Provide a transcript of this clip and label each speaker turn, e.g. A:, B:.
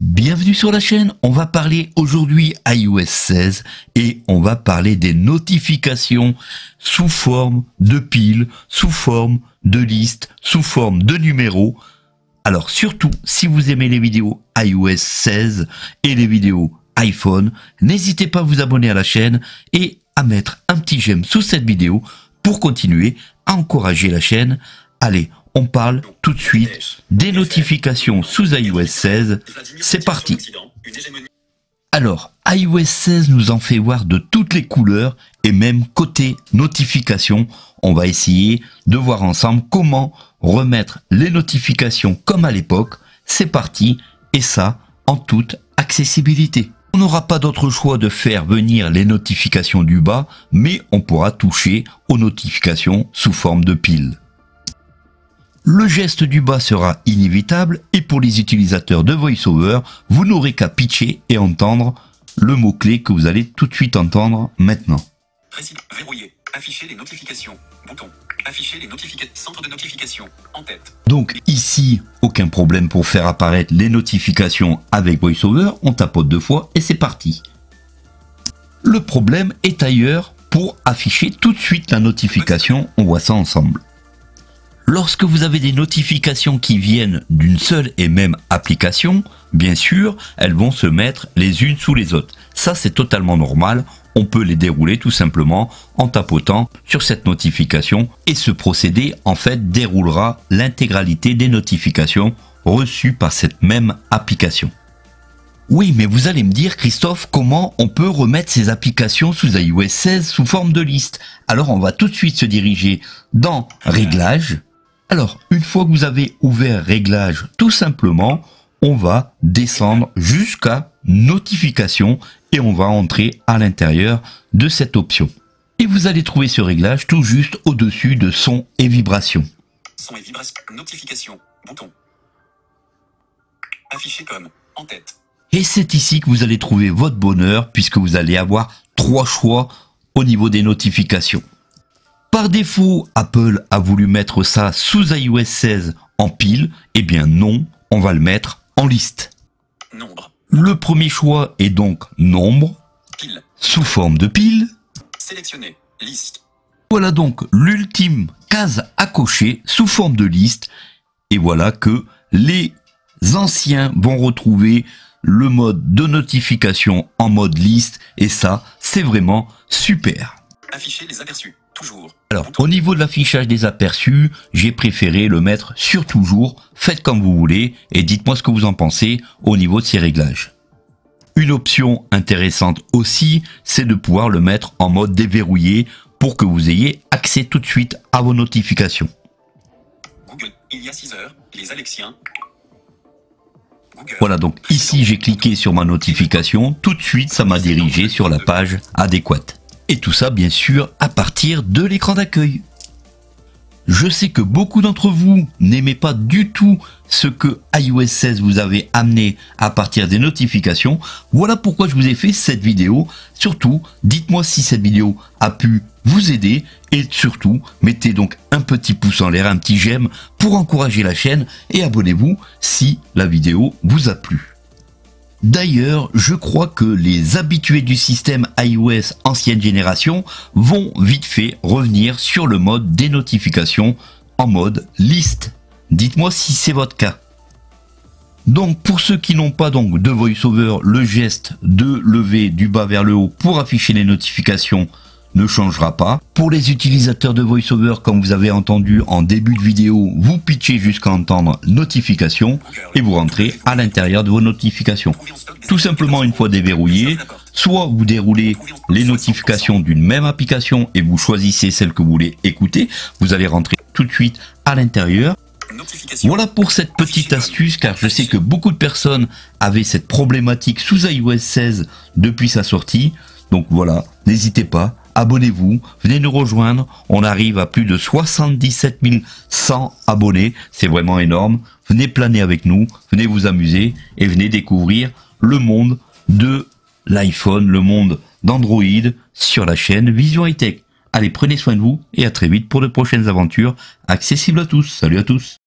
A: Bienvenue sur la chaîne, on va parler aujourd'hui iOS 16 et on va parler des notifications sous forme de piles, sous forme de listes, sous forme de numéros. Alors surtout, si vous aimez les vidéos iOS 16 et les vidéos iPhone, n'hésitez pas à vous abonner à la chaîne et à mettre un petit j'aime sous cette vidéo pour continuer à encourager la chaîne. Allez, on parle tout de suite des notifications sous iOS 16. C'est parti. Alors, iOS 16 nous en fait voir de toutes les couleurs et même côté notifications, on va essayer de voir ensemble comment remettre les notifications comme à l'époque. C'est parti et ça en toute accessibilité. On n'aura pas d'autre choix de faire venir les notifications du bas, mais on pourra toucher aux notifications sous forme de pile. Le geste du bas sera inévitable et pour les utilisateurs de VoiceOver, vous n'aurez qu'à pitcher et entendre le mot-clé que vous allez tout de suite entendre maintenant.
B: verrouiller, afficher les notifications, bouton, afficher les notifications, centre de notification, en tête.
A: Donc ici, aucun problème pour faire apparaître les notifications avec VoiceOver, on tapote deux fois et c'est parti. Le problème est ailleurs pour afficher tout de suite la notification, on voit ça ensemble. Lorsque vous avez des notifications qui viennent d'une seule et même application, bien sûr, elles vont se mettre les unes sous les autres. Ça, c'est totalement normal. On peut les dérouler tout simplement en tapotant sur cette notification et ce procédé, en fait, déroulera l'intégralité des notifications reçues par cette même application. Oui, mais vous allez me dire, Christophe, comment on peut remettre ces applications sous iOS 16 sous forme de liste? Alors, on va tout de suite se diriger dans Réglages, alors, une fois que vous avez ouvert Réglages, tout simplement, on va descendre jusqu'à Notification et on va entrer à l'intérieur de cette option. Et vous allez trouver ce réglage tout juste au-dessus de Son et Vibration.
B: Son et Vibration, Notification, bouton. Affiché comme en tête.
A: Et c'est ici que vous allez trouver votre bonheur puisque vous allez avoir trois choix au niveau des notifications. Par défaut, Apple a voulu mettre ça sous iOS 16 en pile. Eh bien non, on va le mettre en liste.
B: Nombre.
A: Le premier choix est donc nombre,
B: pile.
A: sous forme de pile.
B: Sélectionner, liste.
A: Voilà donc l'ultime case à cocher sous forme de liste. Et voilà que les anciens vont retrouver le mode de notification en mode liste. Et ça, c'est vraiment super.
B: Afficher les aperçus.
A: Alors, au niveau de l'affichage des aperçus, j'ai préféré le mettre sur toujours. Faites comme vous voulez et dites-moi ce que vous en pensez au niveau de ces réglages. Une option intéressante aussi, c'est de pouvoir le mettre en mode déverrouillé pour que vous ayez accès tout de suite à vos notifications.
B: Google, il y a 6 heures, les Alexiens.
A: voilà donc ici j'ai cliqué sur ma notification, tout de suite ça m'a dirigé sur la page adéquate. Et tout ça, bien sûr, à partir de l'écran d'accueil. Je sais que beaucoup d'entre vous n'aimez pas du tout ce que iOS 16 vous avez amené à partir des notifications. Voilà pourquoi je vous ai fait cette vidéo. Surtout, dites-moi si cette vidéo a pu vous aider et surtout, mettez donc un petit pouce en l'air, un petit j'aime pour encourager la chaîne et abonnez-vous si la vidéo vous a plu. D'ailleurs, je crois que les habitués du système iOS ancienne génération vont vite fait revenir sur le mode des notifications en mode liste. Dites-moi si c'est votre cas. Donc pour ceux qui n'ont pas donc de VoiceOver, le geste de lever du bas vers le haut pour afficher les notifications ne changera pas. Pour les utilisateurs de VoiceOver, comme vous avez entendu en début de vidéo, vous pitchez jusqu'à entendre notification et vous rentrez à l'intérieur de vos notifications. Tout simplement une fois déverrouillé, soit vous déroulez les notifications d'une même application et vous choisissez celle que vous voulez écouter, vous allez rentrer tout de suite à l'intérieur. Voilà pour cette petite astuce car je sais que beaucoup de personnes avaient cette problématique sous iOS 16 depuis sa sortie. Donc voilà, n'hésitez pas abonnez-vous, venez nous rejoindre. On arrive à plus de 77 100 abonnés. C'est vraiment énorme. Venez planer avec nous, venez vous amuser et venez découvrir le monde de l'iPhone, le monde d'Android sur la chaîne Vision High Tech. Allez, prenez soin de vous et à très vite pour de prochaines aventures accessibles à tous. Salut à tous